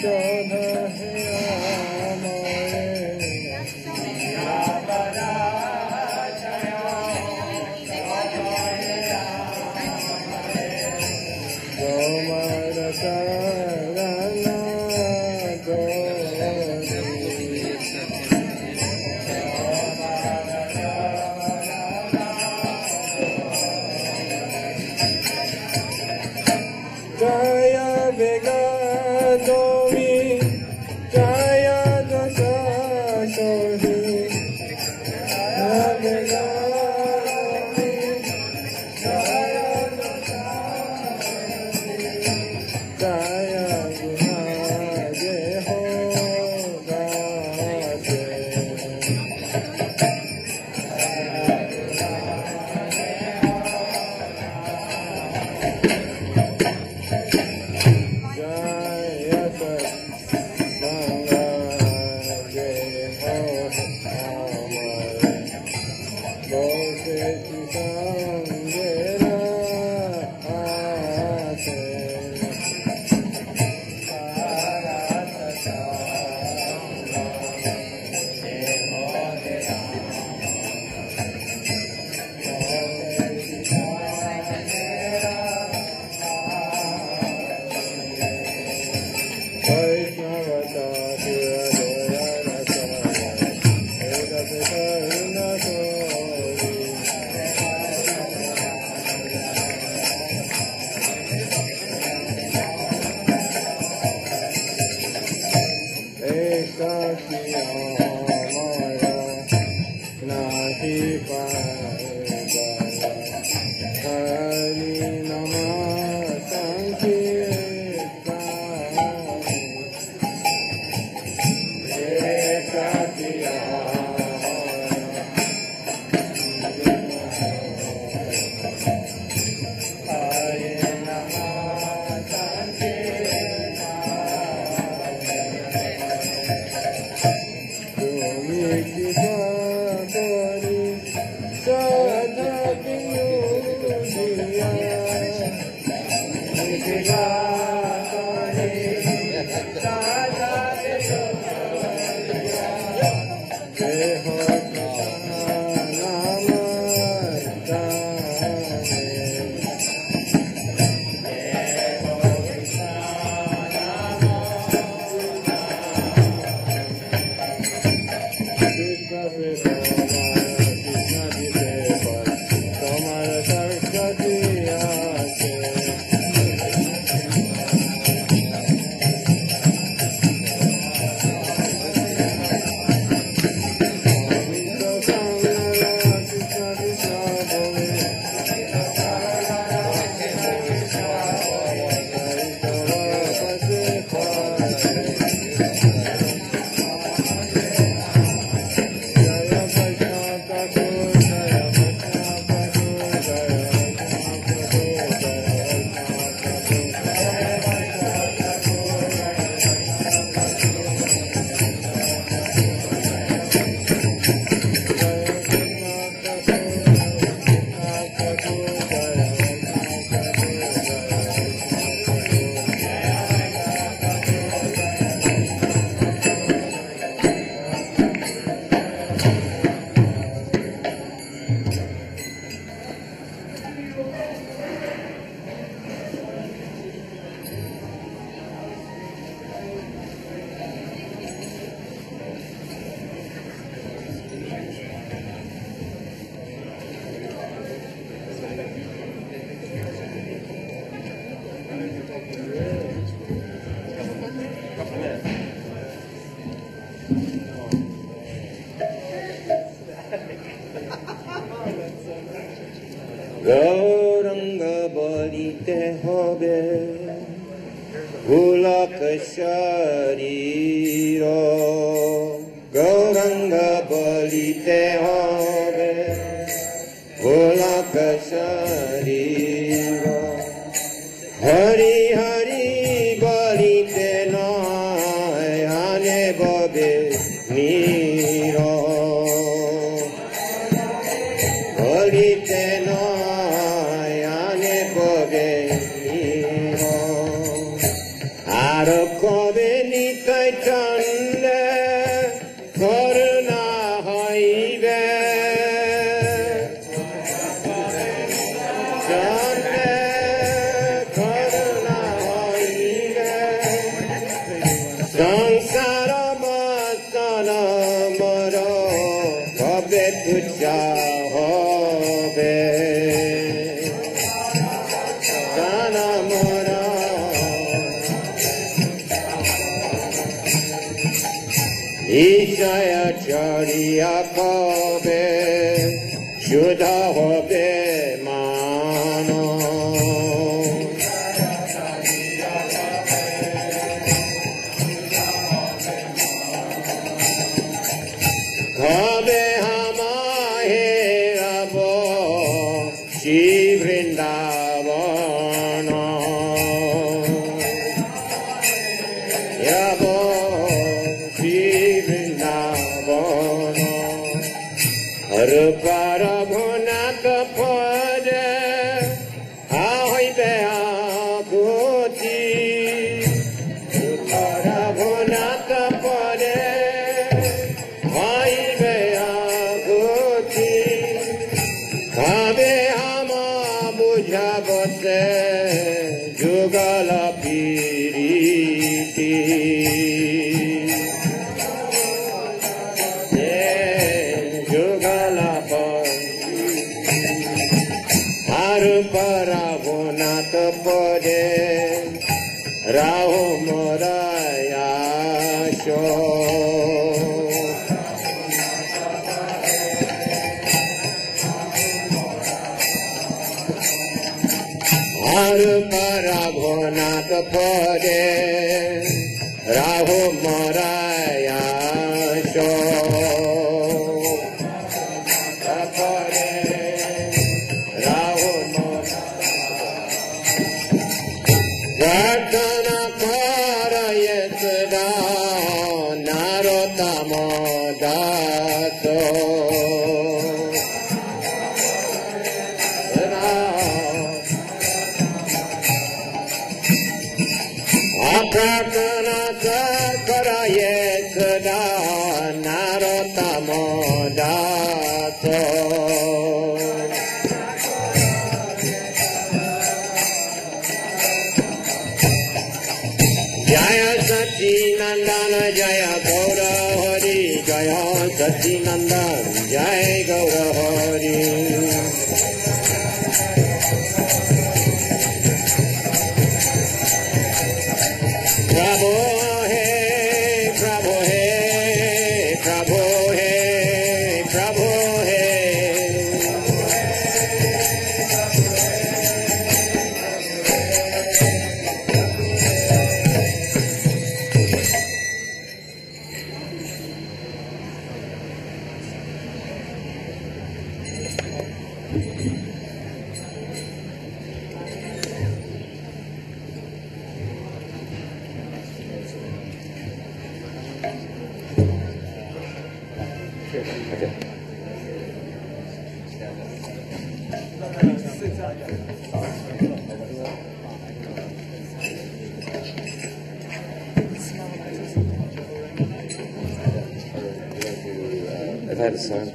Jaya Okay. તક પરે રાહો મરાયા શો હાર મારા ભોનાથ concerned.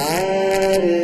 Hare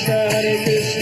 Hare Krishna.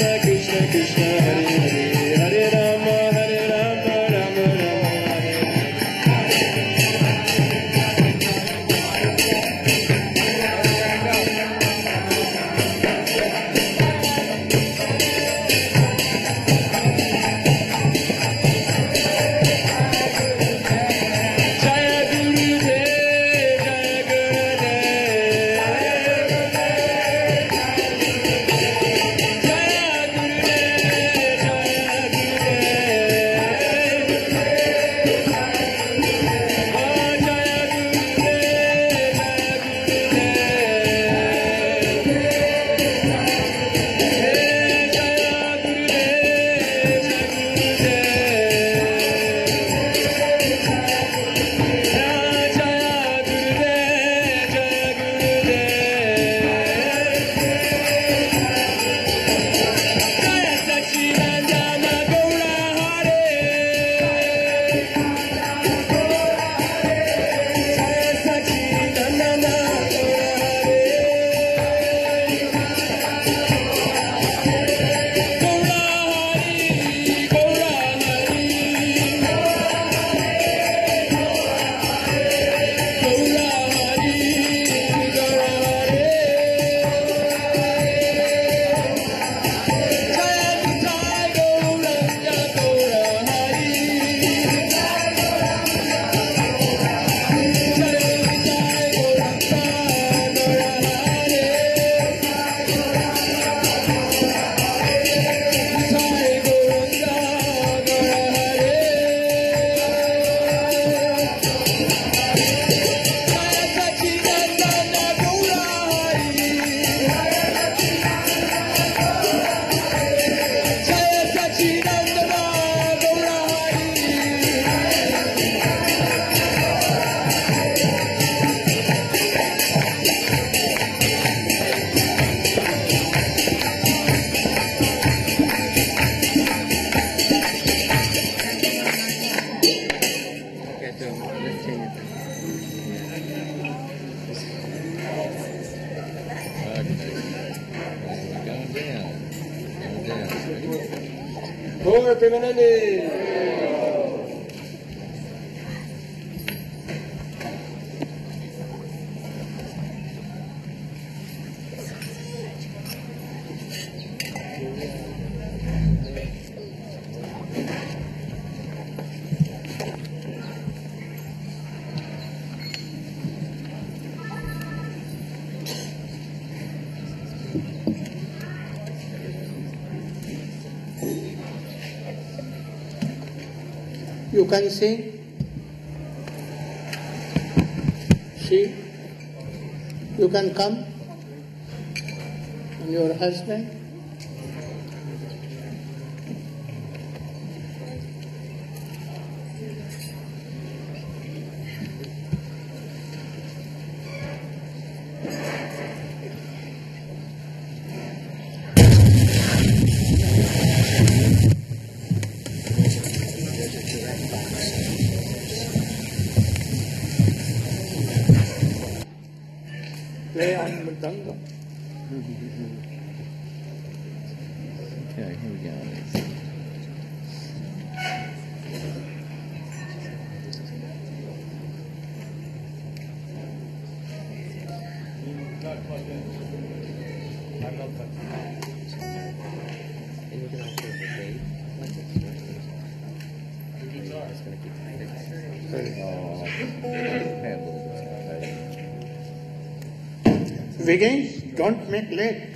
It. Begin, don't make late.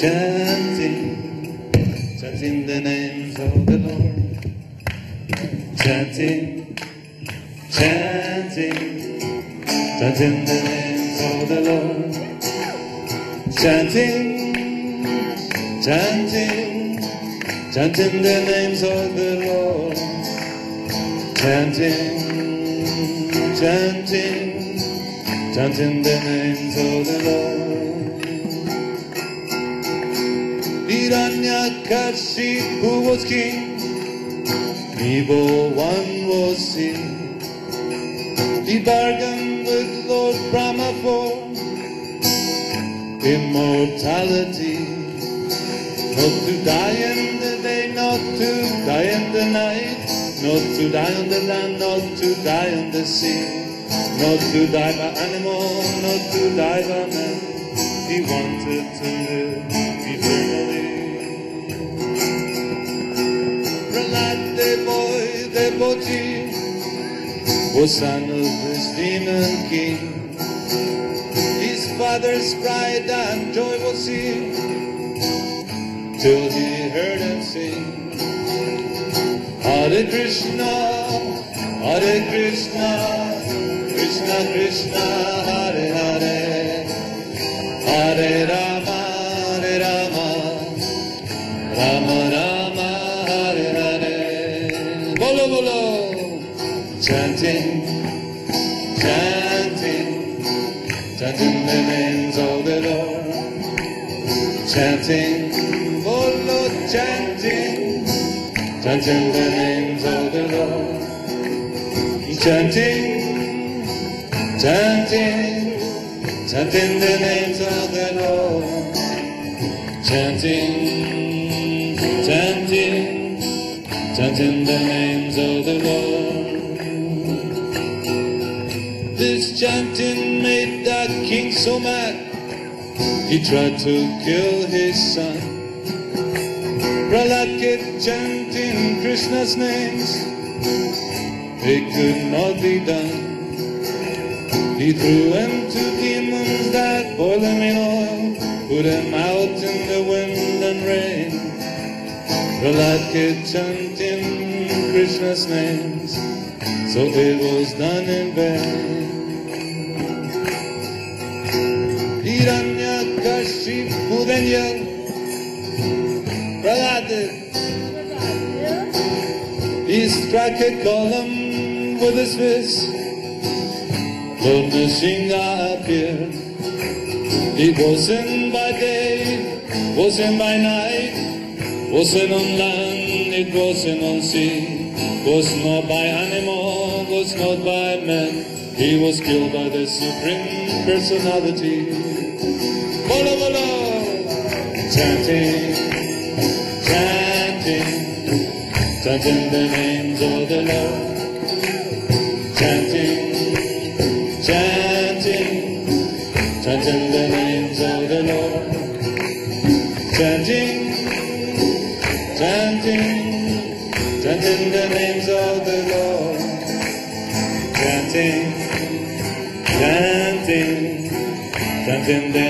Chanting, chanting the names of the Lord. Chanting, chanting, chanting the names of the Lord. Chanting, chanting, chanting the names of the Lord. Chanting, chanting, chanting the names of the Lord. Hiranyakashipu was king, evil one was sin. He bargained with Lord Brahma for immortality. Not to die in the day, not to die in the night, not to die on the land, not to die on the sea, not to die by animal, not to die by man. He wanted to live was son of this demon king. His father's pride and joy was he, till he heard him sing. Hare Krishna, Hare Krishna, Krishna Krishna, Hare Hare, Hare Rama, Hare Rama, Rama Rama, Hare Hare. Bolo bolo, chanting, chanting, chanting the names of the Lord. Chanting, oh bolo chanting, chanting the names of the Lord. Chanting, chanting, chanting the names of the Lord. Chanting, chanting, chanting the names so mad, he tried to kill his son. Prahlad kept chanting Krishna's names, They could not be done. He threw him to demons that boiled him in oil, put him out in the wind and rain. Prahlad kept chanting Krishna's names, so it was done in vain. Hiranyakashipu then yelled, Prahlad did. He struck a column with his fist. Lord Nrsimha appeared. It wasn't by day, wasn't by night, wasn't on land, it wasn't on sea, was not by animal, was not by men. He was killed by the supreme personality. Bolo bolo, chanting, chanting, chanting the names of the Lord, chanting, chanting chanting the names of the Lord, chanting, chanting, chanting the names of the Lord, chanting, chanting, chanting the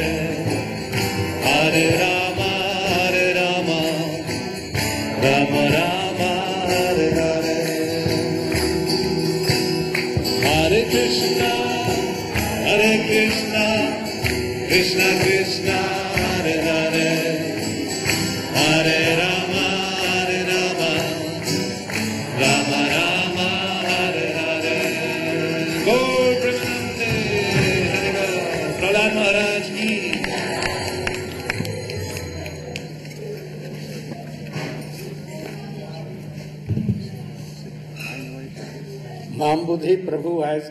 Modi Prabhu has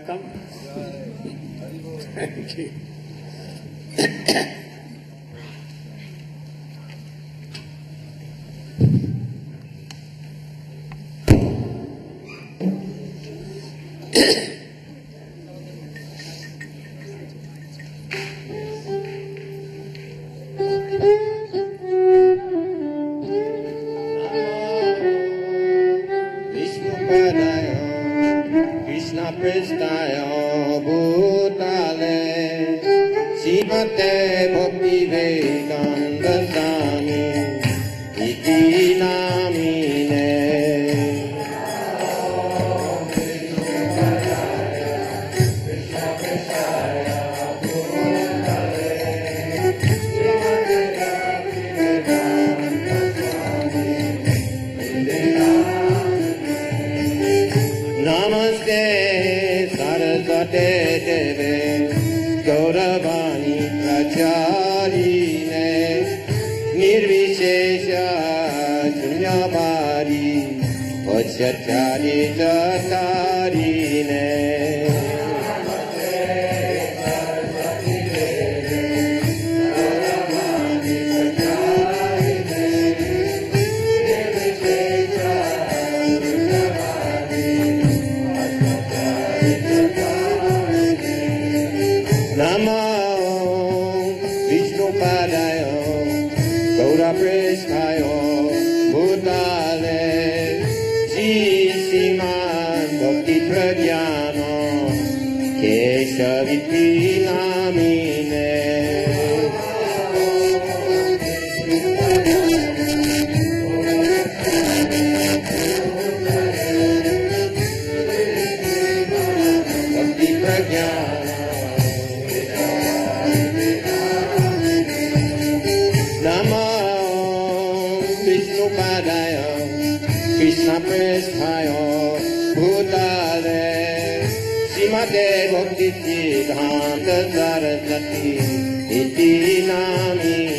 Iti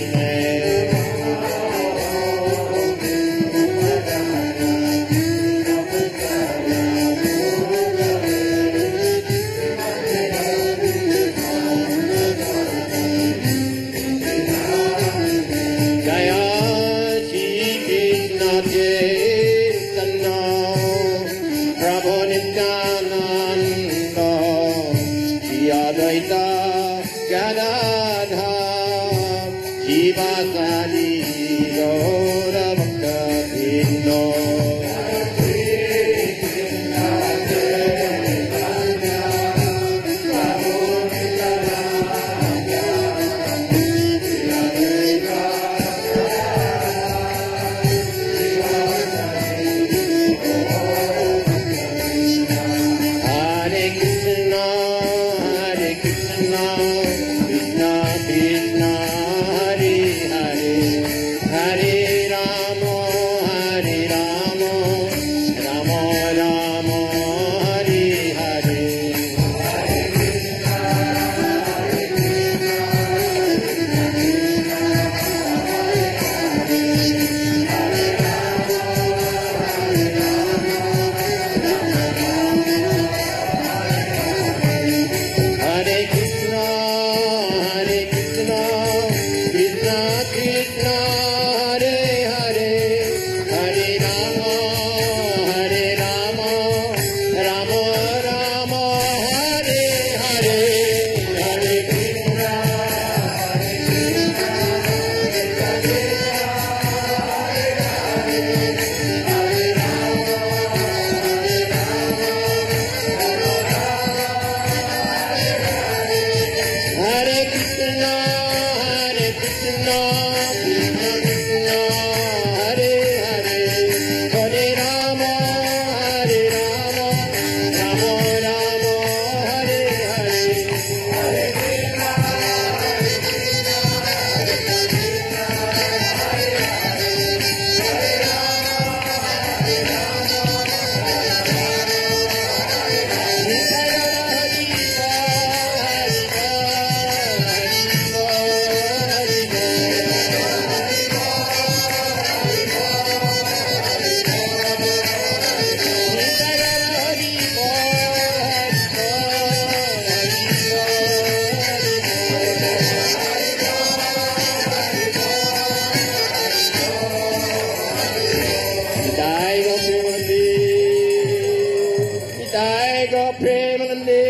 die go prema ne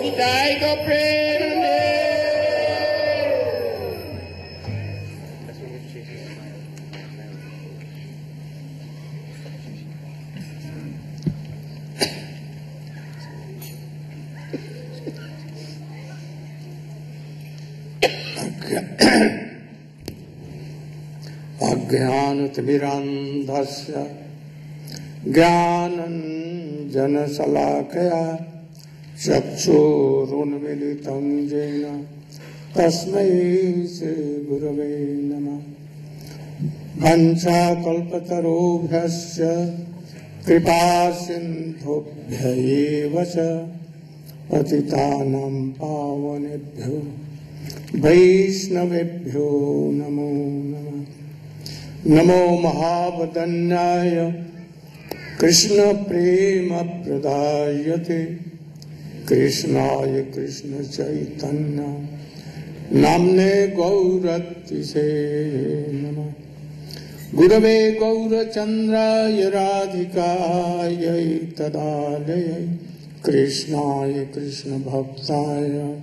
we die go prema ne Agyanut mirandasya ज्ञानञ्जनशलाकया चक्षुरुन्मिलितं येन। तस्मै श्रीगुरवे नमः। वञ्चाकल्पतरुभ्यश्च कृपासिन्धुभ्य एव च पतितानां पावनेभ्यो। वैष्णवेभ्यो नमो नमः। नमो महावदन्याय कृष्णप्रेमप्रदायते कृष्णाय कृष्णचैतन्य नाम्ने गौरतिसे नमः। गुरवे गौरचन्द्राय राधिकायै तदालयै। कृष्णाय कृष्णभक्ताय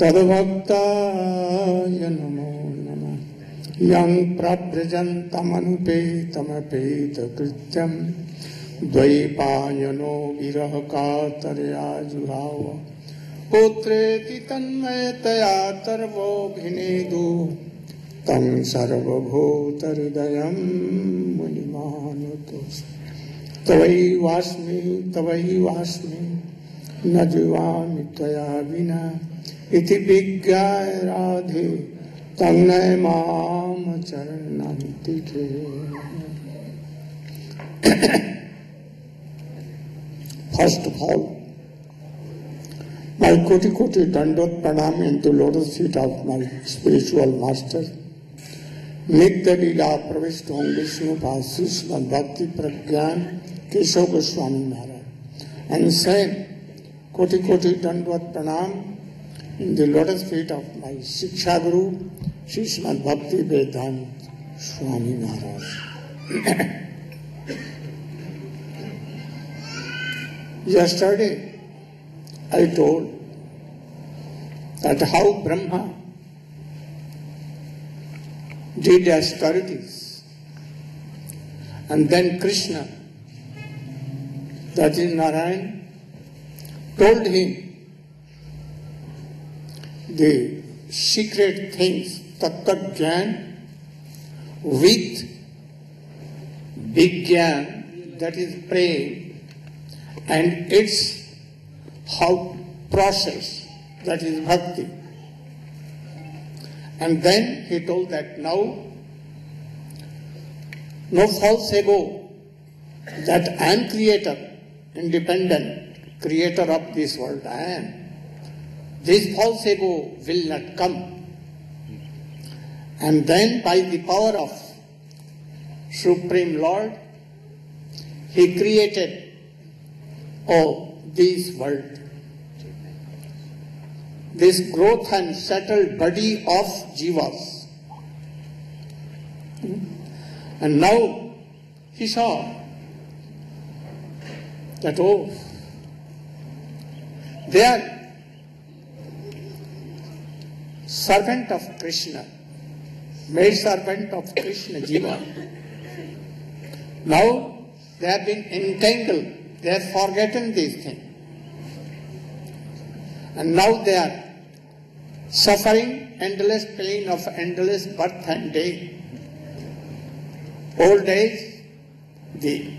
तद्भक्ताय नमो नमः। यं प्रव्रजन्तमनुपेतमपेतकृत्यं द्वैपायनो विरहकातरया जुहाव पुत्रेति तन्मयतया तर्वोऽभिनेदु। तं सर्वभूतहृदयं मुनिमानतु। तवैवास्मि तवैवास्मि न जीवामि त्वया विना। इति विज्ञाय राधे चरणं तिथे। First of all, my koti koti dandot pranam into lotus feet of my spiritual master. नित्य लीला प्रविष्ट हों विष्णु भाषिष भक्ति प्रज्ञान केशव गोस्वामी महाराज and said koti koti dandvat pranam in the lotus feet of my Shiksha Guru, Srimad Bhakti Vedant Swami Maharaj. Yesterday I told that how Brahma did austerities and then Krishna, that is Narayan, told him the secret things, Tattat Gyan, with Vigyan, that is prayer, and its how process, that is bhakti. And then he told that now, no false ego, that I am creator, independent, creator of this world, I am. This false ego will not come. And then by the power of Supreme Lord, He created all this world. This growth and settled body of jivas. And now he saw that oh, they are servant of Krishna, made servant of Krishna Jiva. Now they have been entangled, they have forgotten these things. And now they are suffering endless pain of endless birth and death. Old age, the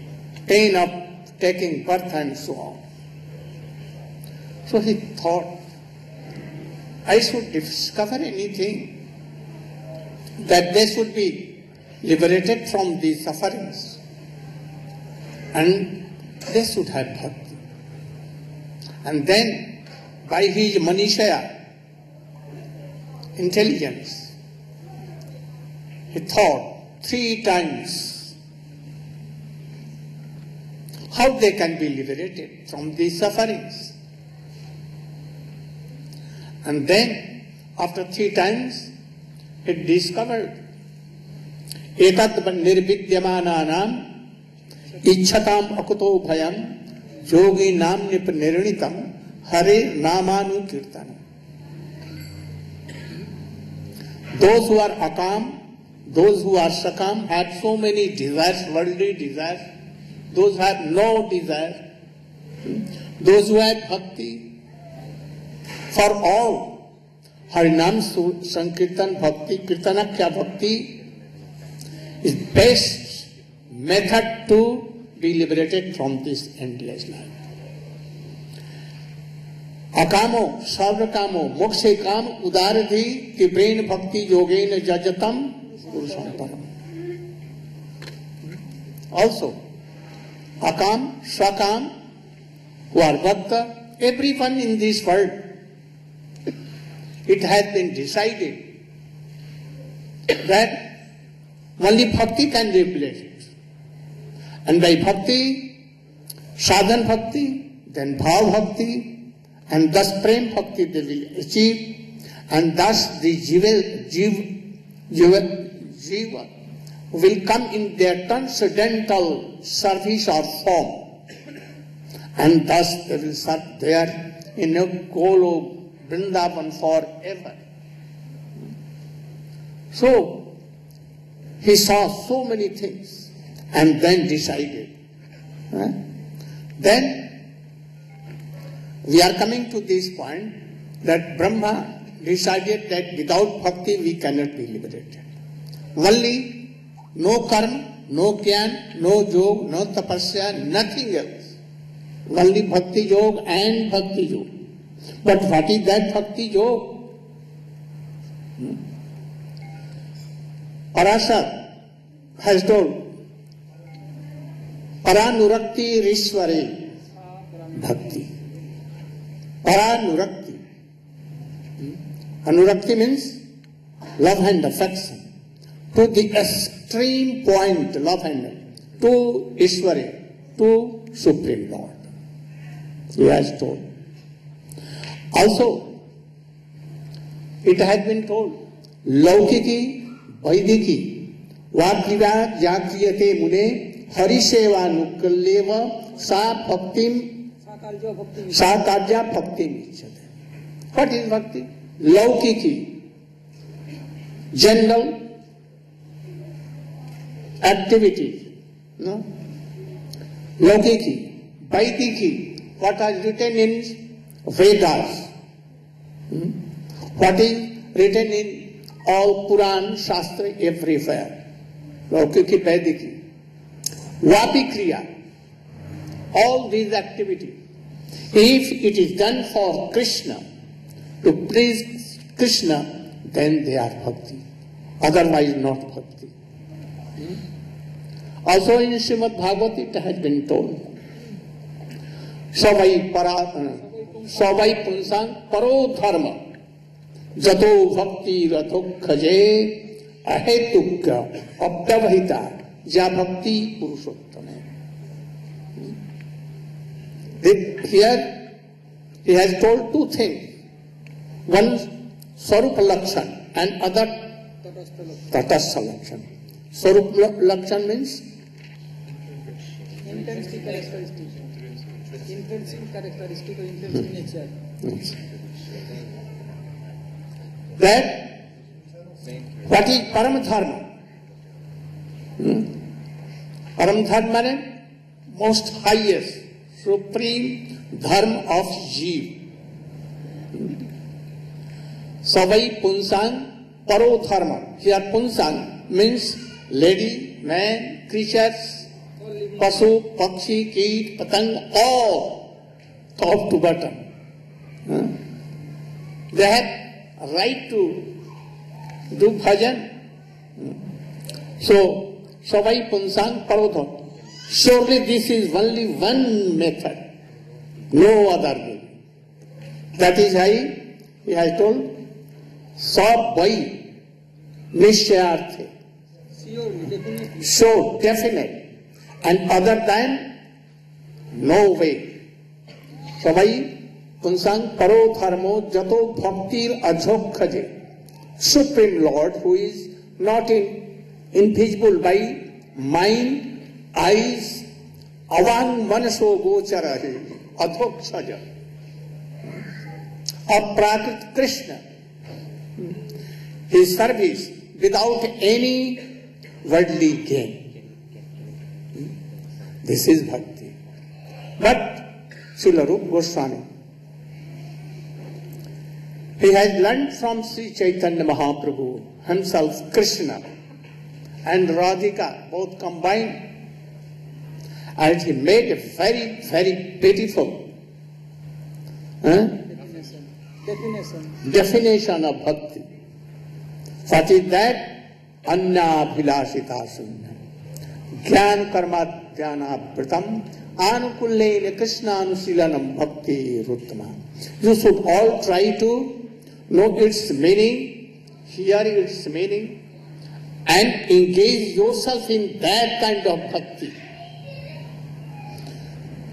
pain of taking birth and so on. So he thought, I should discover anything that they should be liberated from these sufferings and they should have bhakti. And then by his manishaya, intelligence, he thought three times how they can be liberated from these sufferings. And then, after three times, he discovered एतत् निर्विद्यमानानाम् इच्छताम अकुतो भयम, योगी नाम निप निर्णितम, हरे नामानु कीर्तन those हुआ अकाम those हुआ सकाम have so many desires worldly desires those have no desire those who are bhakti for all हरिनाम संकीर्तन भक्ति कीर्तन क्या bhakti is best method to be liberated from this endless life. अकामो सर्व कामो मोक्ष काम उदार थी कि ब्रेन भक्ति, योगेन जजतम पुरुषम परम ऑल्सो अकाम, स्वकाम वर्वत every one in this world it has been decided that only bhakti can replace And by Bhakti, sadhan Bhakti, then Bhav Bhakti, and thus Prem Bhakti they will achieve, and thus the Jiva, Jiva, Jiva, Jiva will come in their transcendental service or form, and thus they will serve there in a Golo Vrindavan forever. So, he saw so many things and then decided. huh? Then, we are coming to this point that Brahma decided that without bhakti we cannot be liberated. Only no karma, no gyan, no yog, no tapasya, nothing else. Only bhakti yog and bhakti yog. But what is that bhakti yog? Hmm? Parasar has told, परानुरक्ति ऋश्वरे भक्ति। परानुरक्ति। अनुरक्ति means love and affection to the extreme point love and to Ishwar to supreme God has told also it has been told लौकिकी, वैदिकी वाक्य जातीय मुने हरि सेवा नुकल्लेव सा भक्तिम सा कार्या भक्ति वट इज़ भक्ति? लौकिकी। जनरल एक्टिविटी लौकिकी। वैदिकी। What is written in Vedas what is written in all Purana shastra एवरीफेयर लौकिकी वैदिकी। व्यापी क्रिया all these activity if it is done for Krishna to please Krishna then they are bhakti otherwise not bhakti also in Shrimad Bhagavat it has been told सवई परा सवई पुंसंग परो धर्म जतो भक्ति रथो खजे अहेतुक अप्यवहिता या भक्ति पुरुषोत्तम है। स्वरूप लक्षण एंड अदर तटस्थ लक्षण स्वरूप लक्षण means intensity characteristic intensity characteristic intensity nature that what is परम धर्म Hmm? परम धर्म माने most highest supreme dharma of jiva. सवई पुंसांग परो धर्म। हियर पुंसांग? मीन्स लेडी मैन क्रीचर्स पशु, पक्षी, कीट, पतंग और top to bottom they have right to do bhajan so So, Savai Punsang Parodha. Surely this is only one method, no other way. That is why he has told, Savai Nishayarthe. Surely, definitely. So definite. And other than, no way. Savai Punsang Paro Dharmo Jato Bhaktir Ajhokkhaje. Supreme Lord who is invisible by mind eyes Awan मनसो गोचर है अधोक्ष अप्राकृत Krishna his service without any worldly gain this is bhakti but Srila Goswami He has learned from Sri Chaitanya Mahaprabhu himself, Krishna. And Radhika, both combined. And he made a very, very beautiful huh, eh? Definition. Definition. definition of bhakti. What is that? Anyabhilashita sunya. Jnana karma jnanapratam anukulena krishnaanusilanam bhakti ruttama. You should all try to know its meaning, hear its meaning, and engage yourself in that kind of bhakti.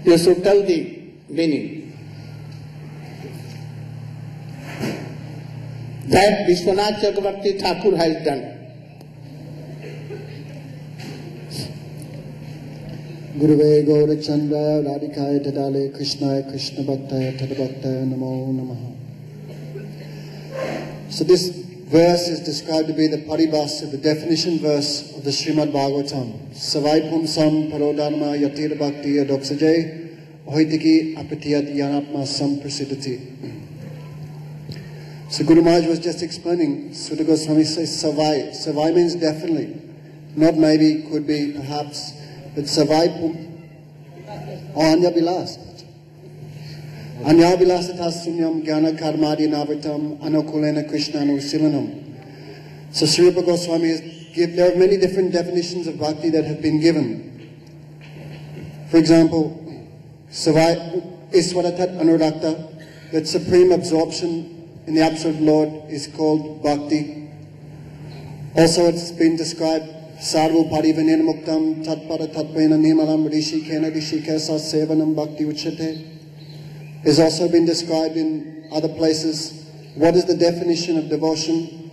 You should tell the meaning. That Vishwanath Chakravarti Thakur has done. गुरुवे गौरचन्द्राय राधिकाय ददाले कृष्णाय कृष्णभक्ताय तद्भक्ताय namo नमः So this verse is described to be the paribhasa, the definition verse of the Srimad Bhagavatam. Savai pumsam parodharma yatir bhakti adoksaje hoitiki apatiyat yanatma samprasidati. So Guru Maharaj was just explaining, Suta Goswami says savai. Savai means definitely, not maybe, could be, perhaps, but savai pum, or anya bilas. Anya bilasata sunyam jnana karmadi navitam anukulena krishnanu silanam. So Sri Goswami has give, there are many different definitions of bhakti that have been given. For example, iswaratat anurakta, that supreme absorption in the absolute Lord is called bhakti. Also, it's been described sarvo parivanena muktam tatpara tatpena nimalam rishikena rishikesa sevanam bhakti uchate. Has also been described in other places. What is the definition of devotion?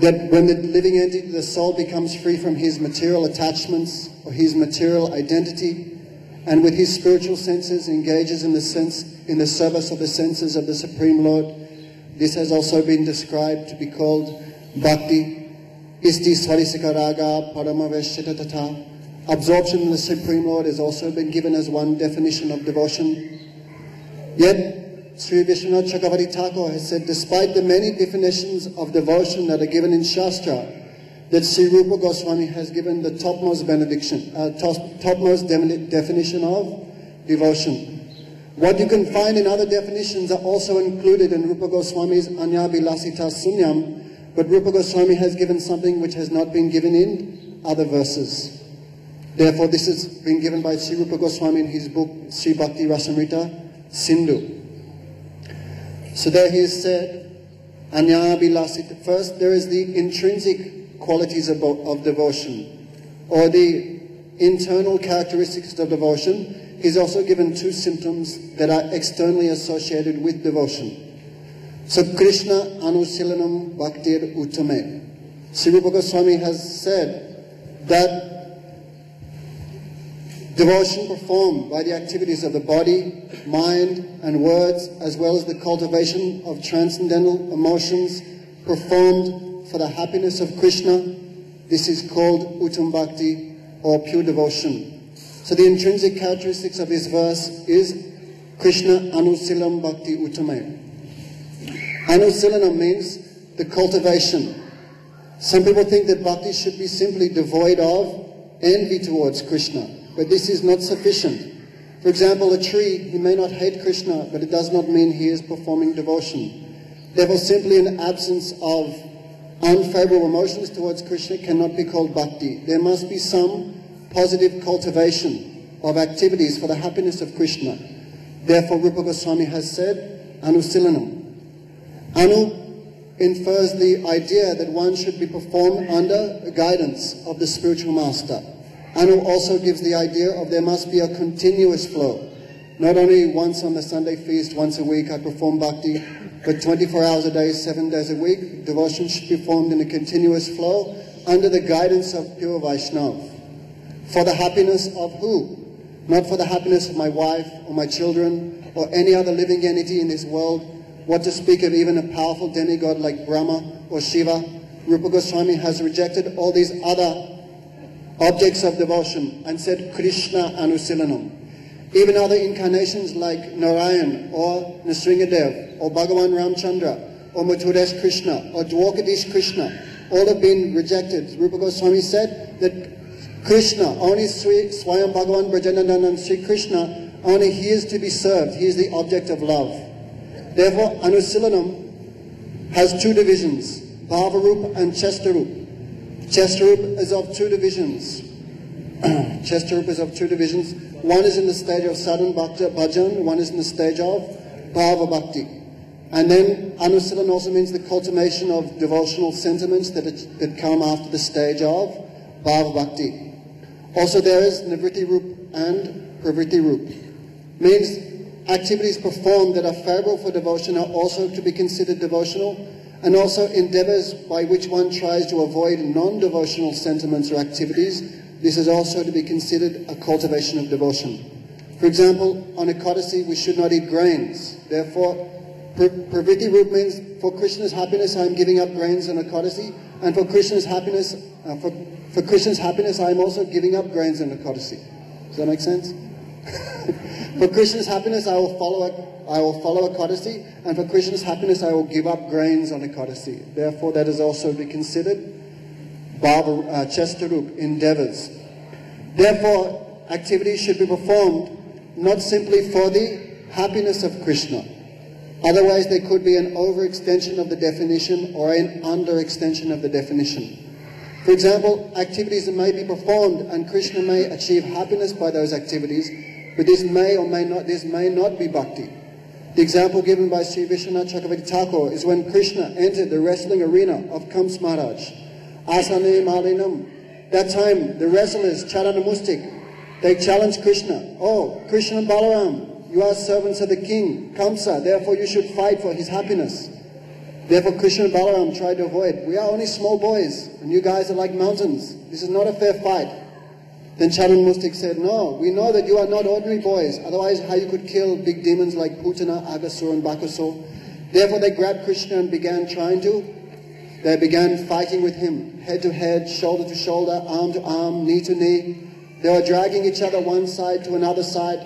That when the living entity, the soul, becomes free from his material attachments or his material identity, and with his spiritual senses engages in the sense in the service of the senses of the Supreme Lord. This has also been described to be called bhakti. Isti swarisika raga paramaveshita. Absorption in the Supreme Lord has also been given as one definition of devotion. Yet, Sri Vishwanath Chakravarti Thakur has said, despite the many definitions of devotion that are given in Shastra, that Sri Rupa Goswami has given the topmost benediction, uh, top, topmost de- definition of devotion. What you can find in other definitions are also included in Rupa Goswami's Anyabilasita Sunyam, but Rupa Goswami has given something which has not been given in other verses. Therefore, this has been given by Sri Rupa Goswami in his book Sri Bhakti Rasamrita Sindhu. So there he said, Anyabilasita. Uh, First, there is the intrinsic qualities of, of devotion, or the internal characteristics of devotion. He's also given two symptoms that are externally associated with devotion. So Krishna Anusilanam Bhaktir Uttame. Sri Rupa Goswami has said that devotion performed by the activities of the body, mind, and words, as well as the cultivation of transcendental emotions performed for the happiness of Krishna, this is called Uttam Bhakti or pure devotion. So the intrinsic characteristics of this verse is Krishna Anusilam Bhakti Uttame. Anusilanam means the cultivation. Some people think that bhakti should be simply devoid of envy towards Krishna, but this is not sufficient. For example, a tree, he may not hate Krishna, but it does not mean he is performing devotion. Therefore, simply an absence of unfavorable emotions towards Krishna cannot be called bhakti. There must be some positive cultivation of activities for the happiness of Krishna. Therefore, Rupa Goswami has said, Anusilanam. Anu infers the idea that one should be performed under the guidance of the spiritual master. Anu also gives the idea of there must be a continuous flow. Not only once on the Sunday feast, once a week I perform bhakti, but 24 hours a day, seven days a week, devotion should be formed in a continuous flow under the guidance of pure Vaishnav. For the happiness of who? Not for the happiness of my wife or my children or any other living entity in this world, what to speak of even a powerful demigod like Brahma or Shiva. Rupa Goswami has rejected all these other objects of devotion and said Krishna Anusilanam. Even other incarnations like Narayan or Nrsingadev or Bhagavan Ramchandra or Mathuresh Krishna or Dwarkadish Krishna. All have been rejected. Rupa Goswami said that Krishna, only Sri Swayam Bhagavan Brajanandan Sri Krishna, only he is to be served. He is the object of love. Therefore, Anusilanam has two divisions, Bhavarup and Chestarup. Chestarup is of two divisions. Chestarup is of two divisions. One is in the stage of sadhan bhajan, one is in the stage of bhava bhakti. And then Anusilan also means the cultivation of devotional sentiments that, it, that come after the stage of bhava bhakti. Also there is nivritti rup and pravritti rup. Means activities performed that are favorable for devotion are also to be considered devotional and also endeavors by which one tries to avoid non-devotional sentiments or activities. This is also to be considered a cultivation of devotion. For example, on Ekadasi, we should not eat grains. Therefore, praviti Rup means for Krishna's happiness, I am giving up grains on Ekadasi, and for Krishna's happiness, uh, for, for Krishna's happiness, I am also giving up grains on Ekadasi. Does that make sense? for Krishna's happiness, I will follow a, I will follow Ekadasi, and for Krishna's happiness, I will give up grains on Ekadasi. Therefore, that is also to be considered Bhava, uh, endeavors. Therefore, activities should be performed not simply for the happiness of Krishna. Otherwise, there could be an overextension of the definition or an underextension of the definition. For example, activities that may be performed and Krishna may achieve happiness by those activities, but this may or may not, this may not be bhakti. The example given by Sri Vishwanath Chakravarti Thakur is when Krishna entered the wrestling arena of Kams Maharaj. Asane Malinam. That time, the wrestlers, Charana Mustik, they challenged Krishna. Oh, Krishna and Balaram, you are servants of the king, Kamsa, therefore you should fight for his happiness. Therefore Krishna and Balaram tried to avoid. We are only small boys, and you guys are like mountains. This is not a fair fight. Then Charan Mustik said, No, we know that you are not ordinary boys. Otherwise, how you could kill big demons like Putana, Aghasur, and Bakasur. Therefore, they grabbed Krishna and began trying to. They began fighting with him, head to head, shoulder to shoulder, arm to arm, knee to knee. They were dragging each other one side to another side.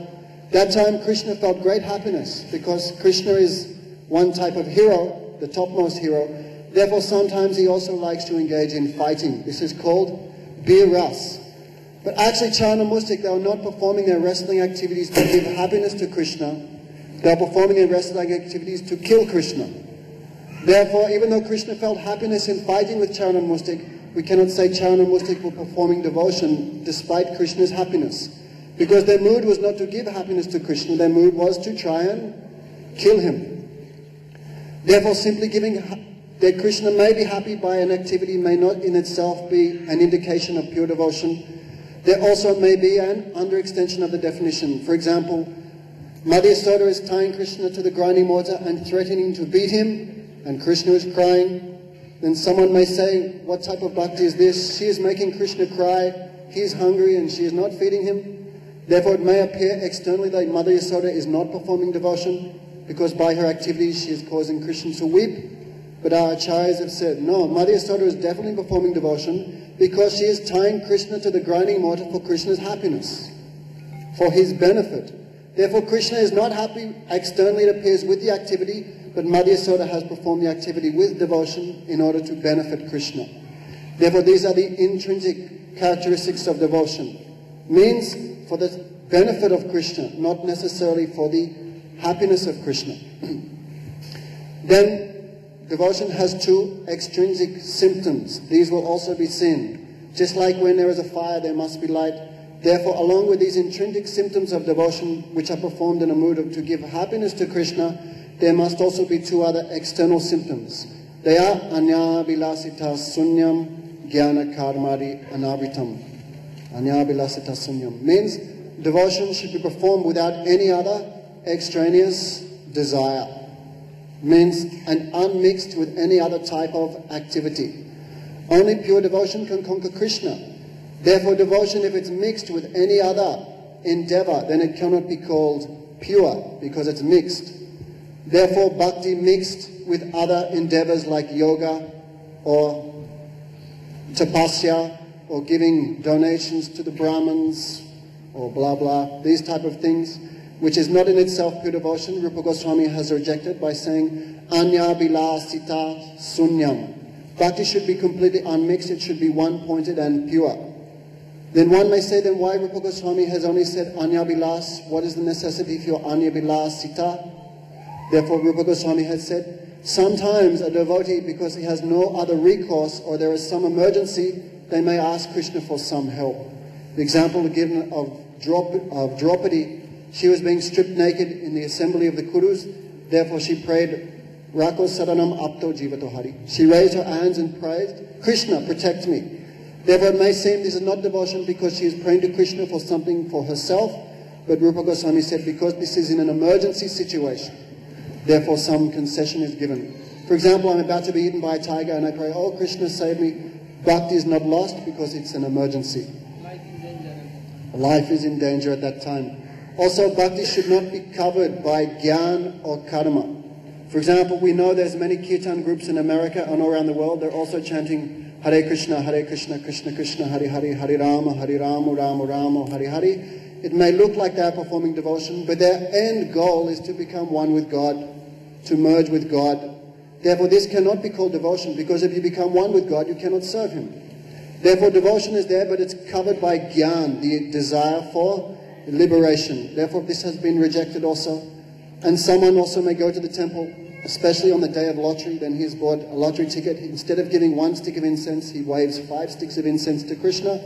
That time, Krishna felt great happiness because Krishna is one type of hero, the topmost hero. Therefore, sometimes he also likes to engage in fighting. This is called bir ras. But actually, Charana Mustik, they were not performing their wrestling activities to give happiness to Krishna. They were performing their wrestling activities to kill Krishna. Therefore, even though Krishna felt happiness in fighting with Charana Mustik, we cannot say Charana Mustik were performing devotion despite Krishna's happiness. Because their mood was not to give happiness to Krishna, their mood was to try and kill him. Therefore, simply giving that Krishna may be happy by an activity may not in itself be an indication of pure devotion. There also may be an underextension of the definition. For example, Mother Yasoda is tying Krishna to the grinding mortar and threatening to beat him, and Krishna is crying. Then someone may say, What type of bhakti is this? She is making Krishna cry, he is hungry, and she is not feeding him. Therefore, it may appear externally that Mother Yasoda is not performing devotion, because by her activities she is causing Krishna to weep. But our acharyas have said, no, Mother Yasoda is definitely performing devotion because she is tying Krishna to the grinding mortar for Krishna's happiness, for his benefit. Therefore, Krishna is not happy externally, it appears, with the activity, but Mother Yasoda has performed the activity with devotion in order to benefit Krishna. Therefore, these are the intrinsic characteristics of devotion. Means for the benefit of Krishna, not necessarily for the happiness of Krishna. then, devotion has two extrinsic symptoms. These will also be seen. Just like when there is a fire, there must be light. Therefore, along with these intrinsic symptoms of devotion, which are performed in a mood of to give happiness to Krishna, there must also be two other external symptoms. They are anya vilasita sunyam jnana karmari anavritam. Anya vilasita sunyam means devotion should be performed without any other extraneous desire. Means and unmixed with any other type of activity. Only pure devotion can conquer Krishna. Therefore, devotion, if it's mixed with any other endeavor, then it cannot be called pure because it's mixed. Therefore, bhakti mixed with other endeavors like yoga or tapasya or giving donations to the Brahmins or blah blah, these type of things, which is not in itself pure devotion, Rupa Goswami has rejected by saying, Anya bila sita sunyam. Bhakti should be completely unmixed, it should be one pointed and pure. Then one may say, then why Rupa Goswami has only said Anya Bilas? What is the necessity for Anya Bilas Sita? Therefore, Rupa Goswami has said, sometimes a devotee, because he has no other recourse or there is some emergency, they may ask Krishna for some help. The example given of, Drop, of Draupadi, she was being stripped naked in the assembly of the Kurus, therefore she prayed, Rako Saranam Apto Jivato Hari. She raised her hands and prayed, Krishna, protect me. Therefore, it may seem this is not devotion because she is praying to Krishna for something for herself, but Rupa Goswami said because this is in an emergency situation, therefore some concession is given. For example, I'm about to be eaten by a tiger and I pray, Oh Krishna, save me. Bhakti is not lost because it's an emergency. Life in danger. Life is in danger at that time. Also, bhakti should not be covered by gyan or karma. For example, we know there's many kirtan groups in America and all around the world. They're also chanting Hare Krishna, Hare Krishna, Krishna Krishna, Hare Hare, Hare Rama, Hare Rama, Rama Rama, Hare Hare. It may look like they're performing devotion, but their end goal is to become one with God, to merge with God. Therefore, this cannot be called devotion because if you become one with God, you cannot serve Him. Therefore, devotion is there, but it's covered by gyan, the desire for liberation. Therefore, this has been rejected also. And someone also may go to the temple especially on the day of lottery, then he's bought a lottery ticket. Instead of giving one stick of incense, he waves five sticks of incense to Krishna.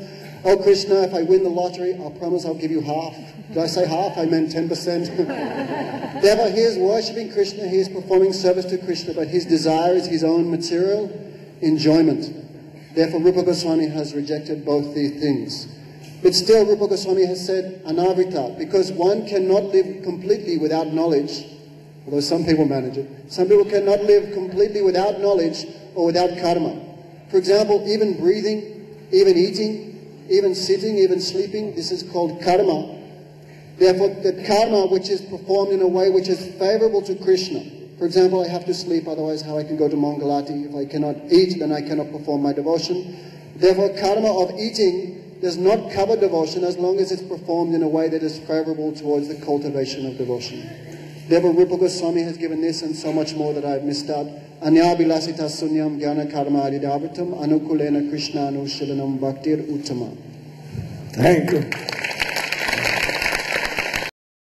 Oh, Krishna, if I win the lottery, I'll promise I'll give you half. Did I say half? I meant 10%. Therefore, he is worshipping Krishna, he is performing service to Krishna, but his desire is his own material enjoyment. Therefore, Rupa Goswami has rejected both these things. But still, Rupa Goswami has said anavrita, because one cannot live completely without knowledge although some people manage it. Some people cannot live completely without knowledge or without karma. For example, even breathing, even eating, even sitting, even sleeping, this is called karma. Therefore, the karma which is performed in a way which is favorable to Krishna. For example, I have to sleep, otherwise how I can go to Mangalati. If I cannot eat, then I cannot perform my devotion. Therefore, karma of eating does not cover devotion as long as it's performed in a way that is favorable towards the cultivation of devotion. Deva Rupa Goswami has given this and so much more that I've missed out. Anyabilasita sunyam jnana karma adidavritam anukulena krishna anushilanam bhaktir uttama. Thank you.